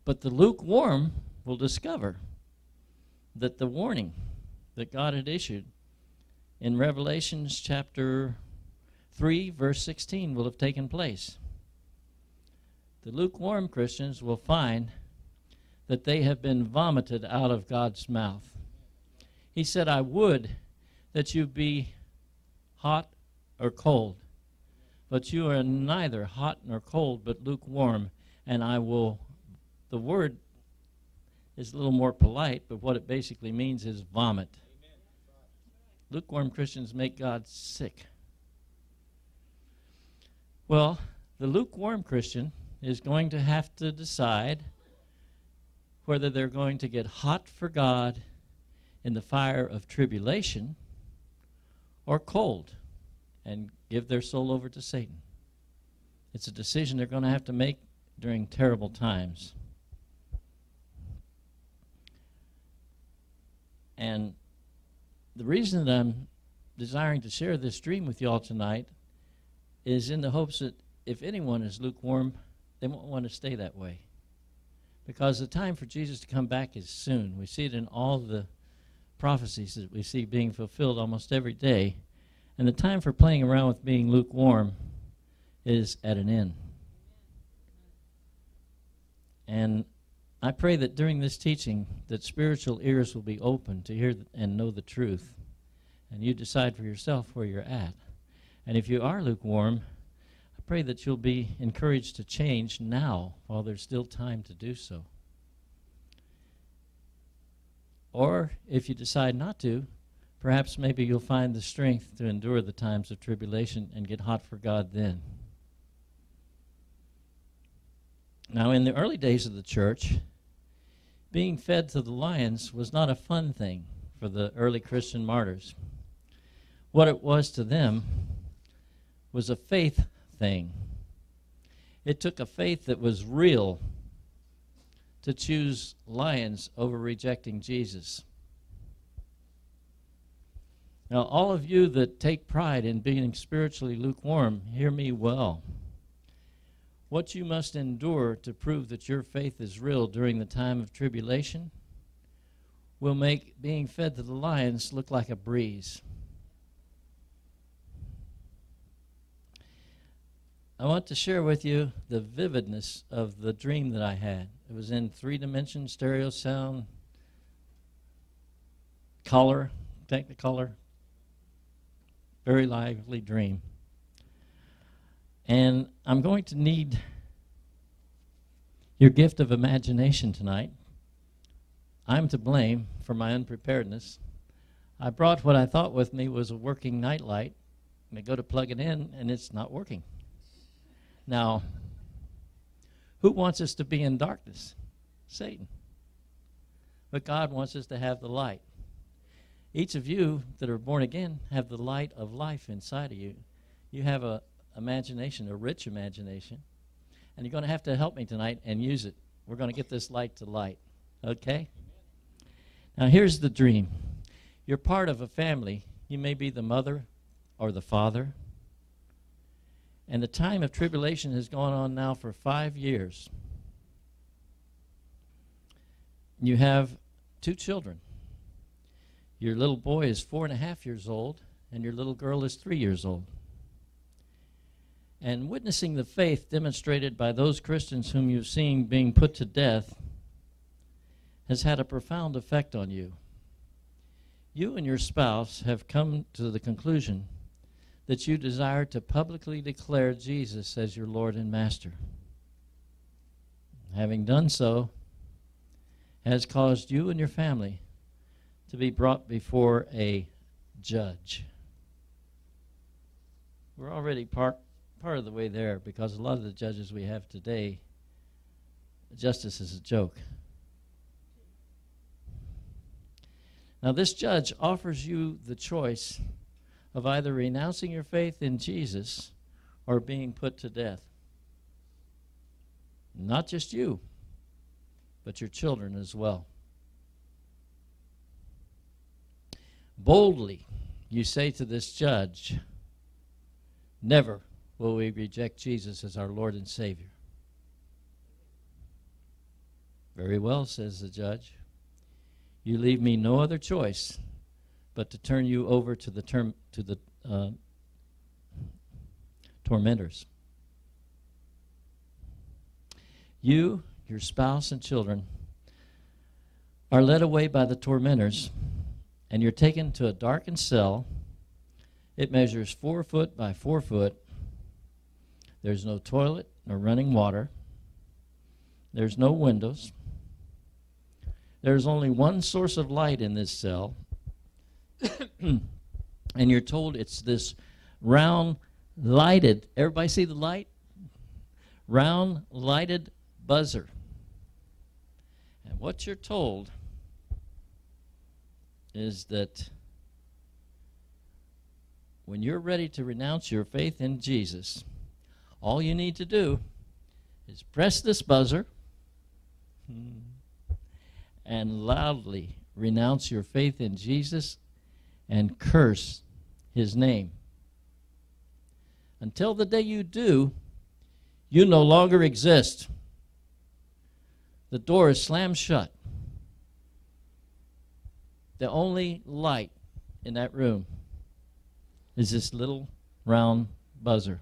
Speaker 2: But the lukewarm will discover that the warning that God had issued in Revelations chapter 3, verse 16, will have taken place. The lukewarm Christians will find that they have been vomited out of God's mouth. He said, I would that you be hot or cold. But you are neither hot nor cold, but lukewarm, and I will. The word is a little more polite, but what it basically means is vomit. Lukewarm Christians make God sick. Well, the lukewarm Christian is going to have to decide whether they're going to get hot for God in the fire of tribulation or cold and give their soul over to Satan. It's a decision they're going to have to make during terrible times. And the reason that I'm desiring to share this dream with you all tonight is in the hopes that if anyone is lukewarm, they won't want to stay that way. Because the time for Jesus to come back is soon. We see it in all the prophecies that we see being fulfilled almost every day. And the time for playing around with being lukewarm is at an end. And I pray that during this teaching that spiritual ears will be open to hear and know the truth. And you decide for yourself where you're at. And if you are lukewarm, I pray that you'll be encouraged to change now while there's still time to do so. Or if you decide not to, perhaps maybe you'll find the strength to endure the times of tribulation and get hot for God then. Now, in the early days of the church, being fed to the lions was not a fun thing for the early Christian martyrs. What it was to them was a faith thing. It took a faith that was real to choose lions over rejecting Jesus. Now, all of you that take pride in being spiritually lukewarm, hear me well. What you must endure to prove that your faith is real during the time of tribulation will make being fed to the lions look like a breeze. I want to share with you the vividness of the dream that I had. It was in three dimensions stereo sound, color, technicolor, very lively dream. And I'm going to need your gift of imagination tonight. I'm to blame for my unpreparedness. I brought what I thought with me was a working nightlight. I go to plug it in, and it's not working. Now, who wants us to be in darkness? Satan. But God wants us to have the light. Each of you that are born again have the light of life inside of you. You have a imagination, a rich imagination. And you're going to have to help me tonight and use it. We're going to get this light to light. Okay? Now, here's the dream you're part of a family. You may be the mother or the father and the time of tribulation has gone on now for five years. You have two children. Your little boy is four and a half years old, and your little girl is three years old. And witnessing the faith demonstrated by those Christians whom you've seen being put to death has had a profound effect on you. You and your spouse have come to the conclusion that you desire to publicly declare Jesus as your Lord and Master. Having done so, has caused you and your family to be brought before a judge. We're already part, part of the way there because a lot of the judges we have today, justice is a joke. Now, this judge offers you the choice of either renouncing your faith in Jesus or being put to death. Not just you, but your children as well. Boldly, you say to this judge, Never will we reject Jesus as our Lord and Savior. Very well, says the judge. You leave me no other choice but to turn you over to the term to the uh, tormentors. You, your spouse, and children are led away by the tormentors, and you're taken to a darkened cell It measures four foot by four foot. There's no toilet nor running water. There's no windows. There's only one source of light in this cell. and you're told it's this round, lighted, everybody see the light? Round, lighted buzzer. And what you're told is that when you're ready to renounce your faith in Jesus, all you need to do is press this buzzer and loudly renounce your faith in Jesus and curse his name. Until the day you do, you no longer exist. The door is slammed shut. The only light in that room is this little round buzzer.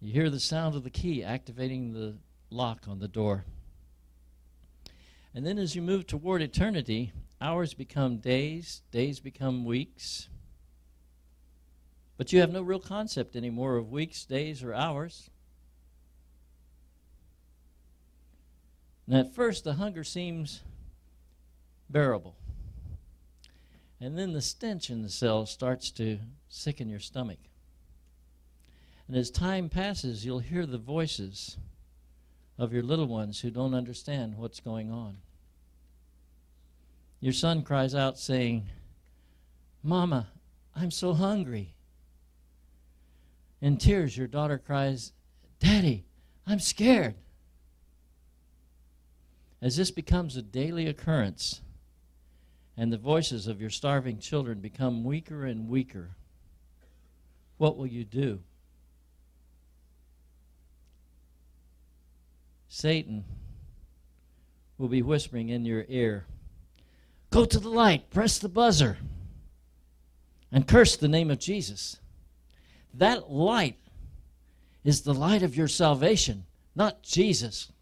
Speaker 2: You hear the sound of the key activating the lock on the door. And then as you move toward eternity, hours become days, days become weeks. But you have no real concept anymore of weeks, days, or hours. At first, the hunger seems bearable. And then the stench in the cell starts to sicken your stomach. And as time passes, you'll hear the voices of your little ones who don't understand what's going on. Your son cries out, saying, Mama, I'm so hungry. In tears, your daughter cries, Daddy, I'm scared. As this becomes a daily occurrence, and the voices of your starving children become weaker and weaker, what will you do? Satan will be whispering in your ear Go to the light, press the buzzer, and curse the name of Jesus. That light is the light of your salvation, not Jesus.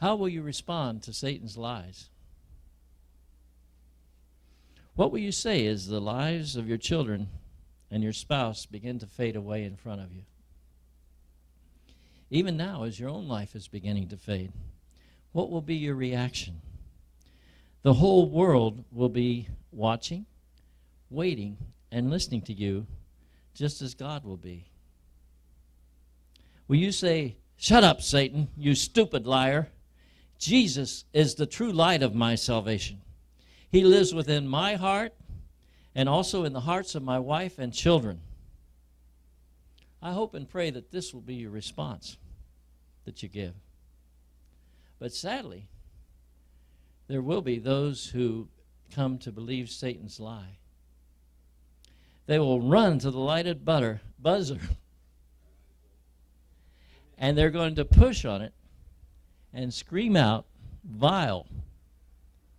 Speaker 2: How will you respond to Satan's lies? What will you say as the lives of your children and your spouse begin to fade away in front of you? Even now, as your own life is beginning to fade, what will be your reaction? The whole world will be watching, waiting, and listening to you just as God will be. Will you say, Shut up, Satan, you stupid liar? Jesus is the true light of my salvation. He lives within my heart and also in the hearts of my wife and children. I hope and pray that this will be your response that you give. But sadly, there will be those who come to believe Satan's lie. They will run to the lighted butter, buzzer and they're going to push on it and scream out vile,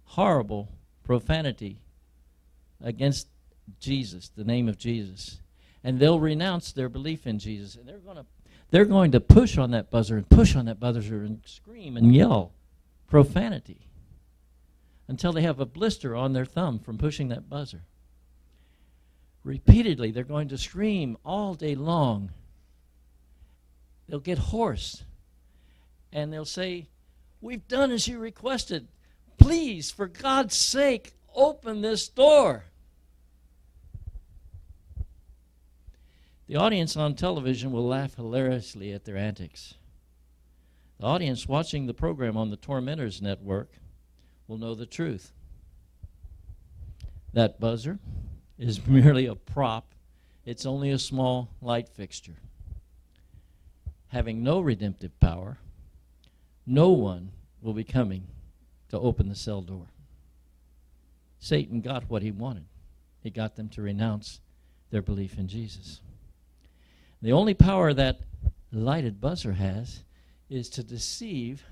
Speaker 2: horrible profanity against Jesus, the name of Jesus. And they'll renounce their belief in Jesus. And they're going to they're going to push on that buzzer and push on that buzzer and scream and yell profanity until they have a blister on their thumb from pushing that buzzer. Repeatedly, they're going to scream all day long. They'll get hoarse and they'll say, We've done as you requested. Please, for God's sake, open this door. The audience on television will laugh hilariously at their antics. The audience watching the program on the Tormentors Network will know the truth. That buzzer is merely a prop, it's only a small light fixture. Having no redemptive power, no one will be coming to open the cell door. Satan got what he wanted. He got them to renounce their belief in Jesus. The only power that lighted buzzer has is to deceive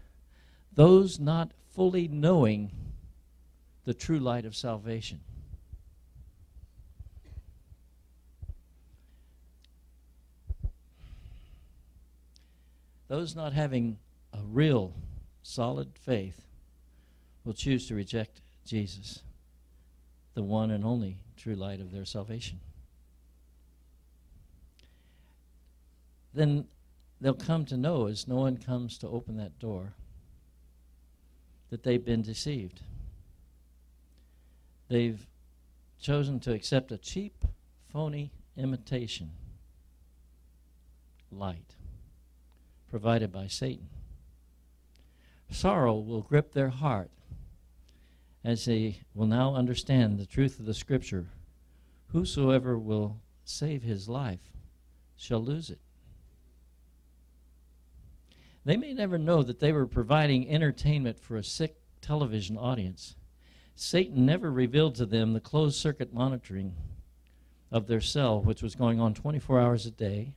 Speaker 2: those not fully knowing the true light of salvation. Those not having a real solid faith will choose to reject Jesus, the one and only true light of their salvation. Then they'll come to know as no one comes to open that door that they've been deceived. They've chosen to accept a cheap, phony imitation light provided by Satan. Sorrow will grip their heart as they will now understand the truth of the Scripture. Whosoever will save his life shall lose it. They may never know that they were providing entertainment for a sick television audience. Satan never revealed to them the closed circuit monitoring of their cell, which was going on 24 hours a day.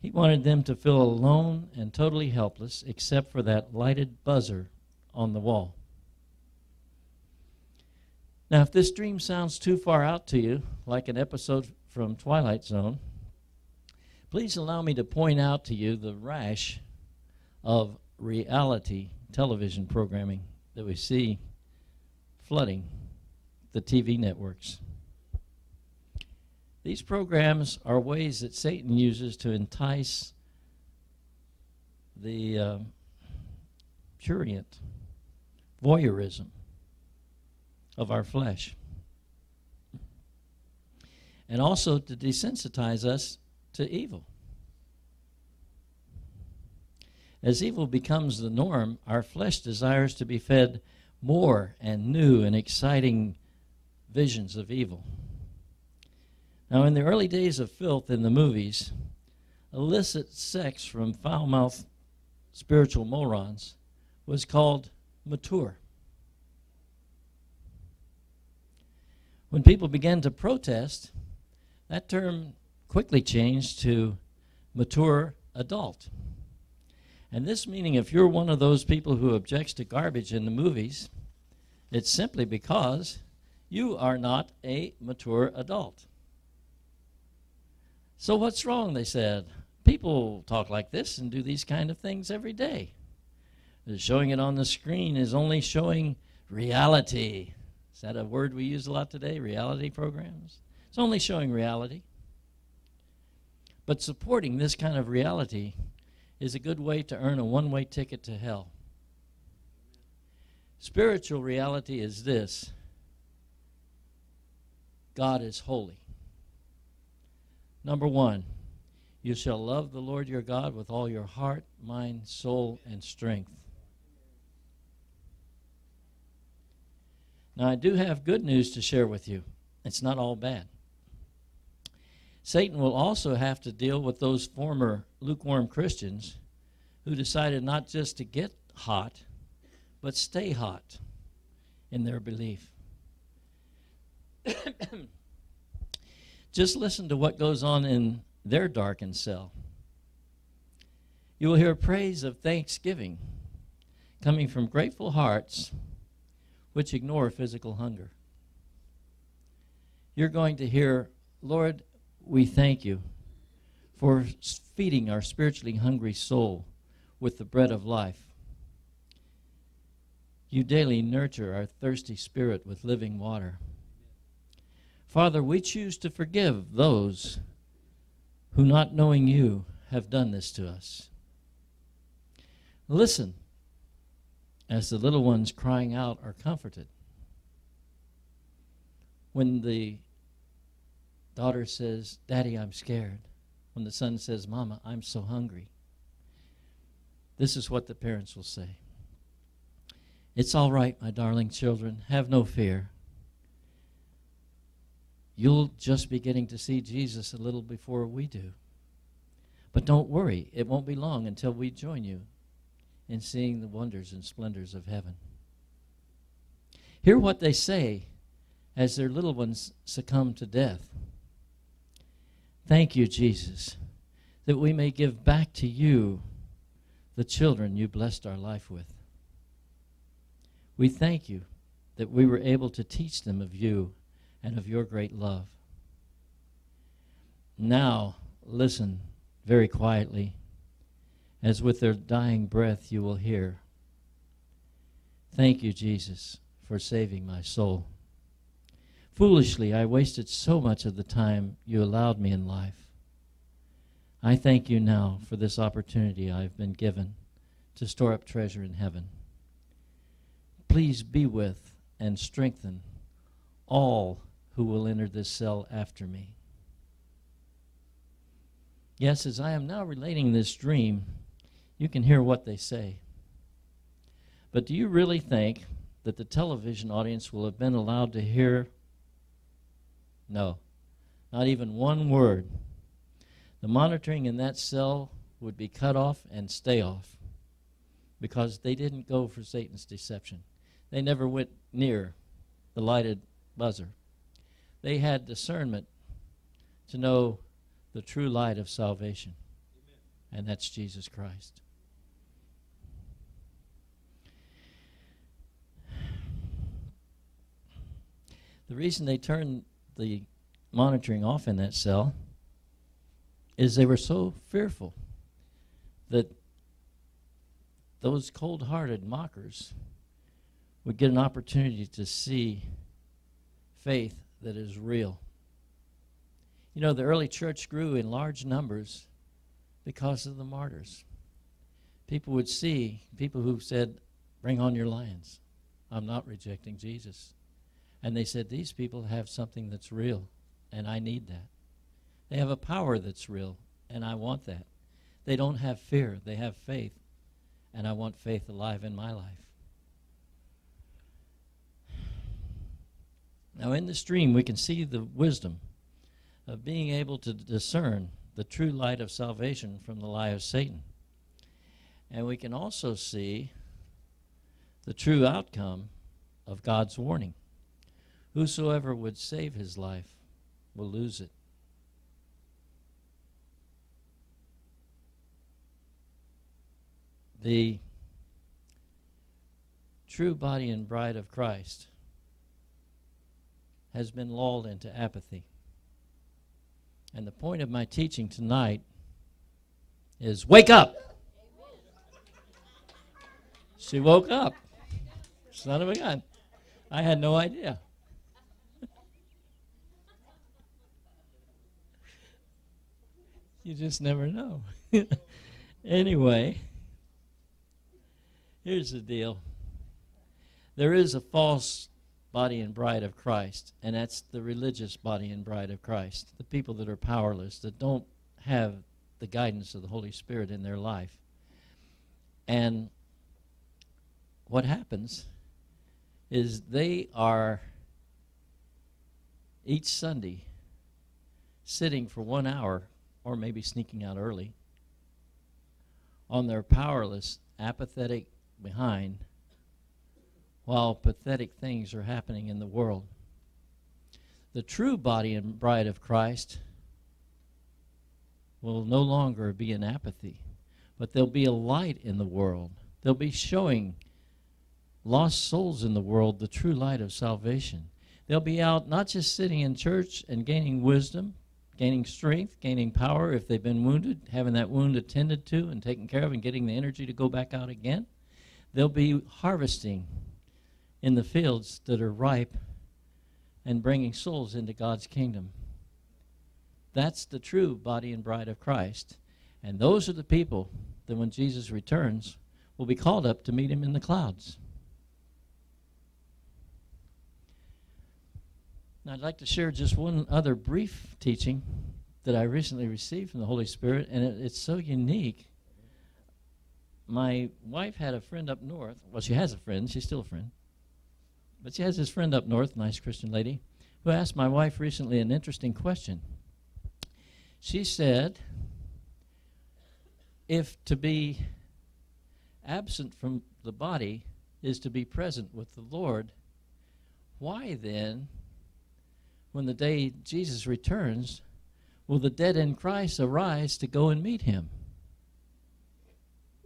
Speaker 2: He wanted them to feel alone and totally helpless, except for that lighted buzzer on the wall. Now, if this dream sounds too far out to you, like an episode from Twilight Zone, please allow me to point out to you the rash of reality television programming that we see flooding the TV networks. These programs are ways that Satan uses to entice the uh, prurient voyeurism of our flesh. And also to desensitize us to evil. As evil becomes the norm, our flesh desires to be fed more and new and exciting visions of evil. Now, in the early days of filth in the movies, illicit sex from foul mouthed spiritual morons was called mature. When people began to protest, that term quickly changed to mature adult. And this meaning, if you're one of those people who objects to garbage in the movies, it's simply because you are not a mature adult. So what's wrong? They said. People talk like this and do these kind of things every day. Showing it on the screen is only showing reality. Is that a word we use a lot today? Reality programs? It's only showing reality. But supporting this kind of reality is a good way to earn a one way ticket to hell. Spiritual reality is this God is holy. Number one, you shall love the Lord your God with all your heart, mind, soul, and strength. Now, I do have good news to share with you. It's not all bad. Satan will also have to deal with those former lukewarm Christians who decided not just to get hot, but stay hot in their belief. just listen to what goes on in their darkened cell. You will hear praise of thanksgiving coming from grateful hearts which ignore physical hunger. You're going to hear, Lord, we thank you for feeding our spiritually hungry soul with the bread of life. You daily nurture our thirsty spirit with living water. Father, we choose to forgive those who, not knowing you, have done this to us. Listen as the little ones crying out are comforted. When the daughter says, Daddy, I'm scared. When the son says, Mama, I'm so hungry. This is what the parents will say It's all right, my darling children. Have no fear. You'll just be getting to see Jesus a little before we do. But don't worry, it won't be long until we join you in seeing the wonders and splendors of heaven. Hear what they say as their little ones succumb to death. Thank you, Jesus, that we may give back to you the children you blessed our life with. We thank you that we were able to teach them of you and of your great love. Now, listen very quietly as with their dying breath you will hear. Thank you, Jesus, for saving my soul. Foolishly, I wasted so much of the time you allowed me in life. I thank you now for this opportunity I've been given to store up treasure in heaven. Please be with and strengthen all who will enter this cell after me. Yes, as I am now relating this dream, you can hear what they say. But do you really think that the television audience will have been allowed to hear? No, not even one word. The monitoring in that cell would be cut off and stay off because they didn't go for Satan's deception. They never went near the lighted buzzer. They had discernment to know the true light of salvation, and that's Jesus Christ. The reason they turned the monitoring off in that cell is they were so fearful that those cold hearted mockers would get an opportunity to see faith that is real. You know, the early church grew in large numbers because of the martyrs. People would see people who said, Bring on your lions. I'm not rejecting Jesus. And they said, These people have something that's real, and I need that. They have a power that's real, and I want that. They don't have fear, they have faith, and I want faith alive in my life. Now, in this dream, we can see the wisdom of being able to discern the true light of salvation from the lie of Satan. And we can also see the true outcome of God's warning. Whosoever would save his life will lose it. The true body and bride of Christ has been lulled into apathy. And the point of my teaching tonight is wake up. She woke up. Son of a gun. I had no idea. you just never know. anyway, here's the deal there is a false body and bride of Christ, and that's the religious body and bride of Christ, the people that are powerless, that don't have the guidance of the Holy Spirit in their life. And what happens is they are each Sunday sitting for one hour, or maybe sneaking out early, on their powerless, apathetic behind while pathetic things are happening in the world. The true body and bride of Christ will no longer be in apathy, but there'll be a light in the world. They'll be showing lost souls in the world the true light of salvation. They'll be out not just sitting in church and gaining wisdom, gaining strength, gaining power if they've been wounded, having that wound attended to and taken care of, and getting the energy to go back out again. They'll be harvesting in the fields that are ripe and bringing souls into God's kingdom. That's the true body and bride of Christ. And those are the people that when Jesus returns will be called up to meet him in the clouds. Now, I'd like to share just one other brief teaching that I recently received from the Holy Spirit, and it, it's so unique. My wife had a friend up north. Well, she has a friend. She's still a friend. But she has this friend up north, nice Christian lady, who asked my wife recently an interesting question. She said, if to be absent from the body is to be present with the Lord, why then, when the day Jesus returns, will the dead in Christ arise to go and meet him?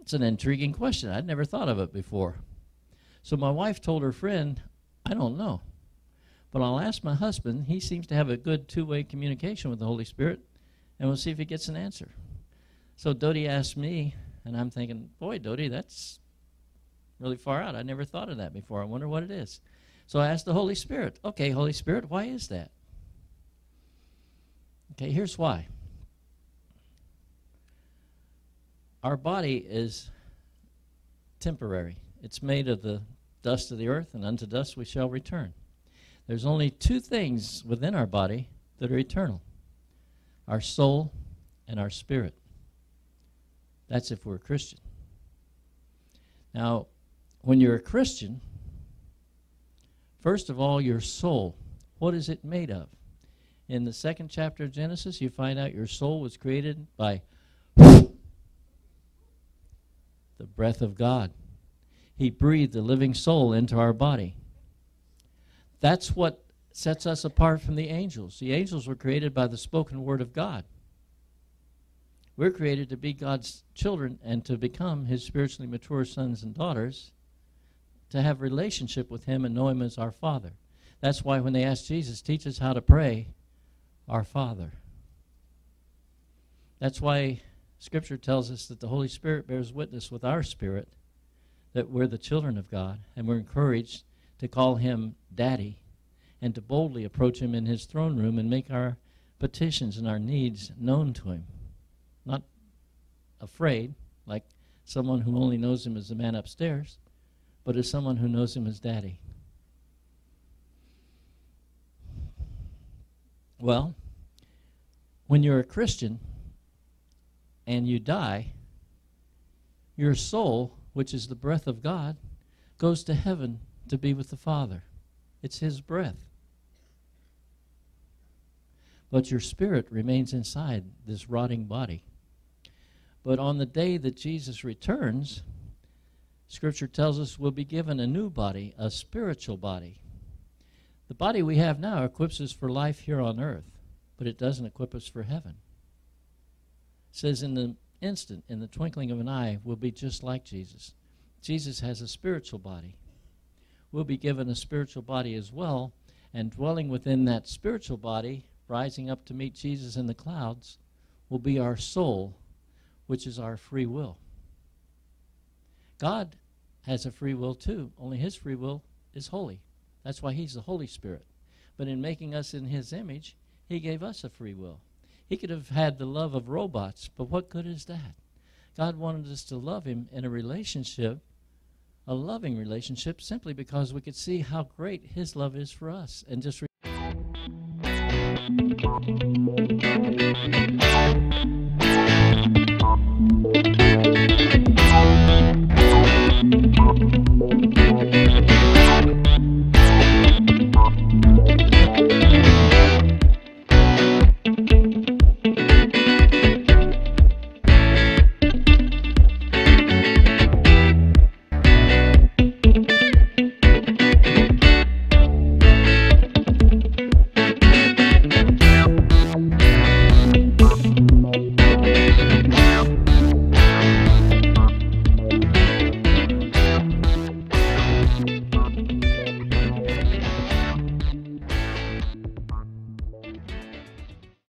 Speaker 2: It's an intriguing question. I'd never thought of it before. So my wife told her friend, I don't know. But I'll ask my husband. He seems to have a good two way communication with the Holy Spirit, and we'll see if he gets an answer. So Dodie asked me, and I'm thinking, boy, Dodie, that's really far out. I never thought of that before. I wonder what it is. So I asked the Holy Spirit, okay, Holy Spirit, why is that? Okay, here's why. Our body is temporary. It's made of the dust of the earth, and unto dust we shall return. There's only two things within our body that are eternal our soul and our spirit. That's if we're a Christian. Now, when you're a Christian, first of all, your soul, what is it made of? In the second chapter of Genesis, you find out your soul was created by the breath of God. He breathed a living soul into our body. That's what sets us apart from the angels. The angels were created by the spoken word of God. We're created to be God's children and to become his spiritually mature sons and daughters, to have relationship with him and know him as our Father. That's why when they asked Jesus, teach us how to pray, our Father. That's why Scripture tells us that the Holy Spirit bears witness with our spirit that we're the children of God, and we're encouraged to call him Daddy and to boldly approach him in his throne room and make our petitions and our needs known to him. Not afraid, like someone who only knows him as the man upstairs, but as someone who knows him as Daddy. Well, when you're a Christian and you die, your soul which is the breath of God, goes to heaven to be with the Father. It's His breath. But your spirit remains inside this rotting body. But on the day that Jesus returns, Scripture tells us we'll be given a new body, a spiritual body. The body we have now equips us for life here on earth, but it doesn't equip us for heaven. It says in the instant, in the twinkling of an eye, will be just like Jesus. Jesus has a spiritual body. We'll be given a spiritual body as well, and dwelling within that spiritual body, rising up to meet Jesus in the clouds, will be our soul, which is our free will. God has a free will too, only his free will is holy. That's why he's the Holy Spirit. But in making us in his image, he gave us a free will. He could have had the love of robots, but what good is that? God wanted us to love Him in a relationship, a loving relationship, simply because we could see how great His love is for us. And just.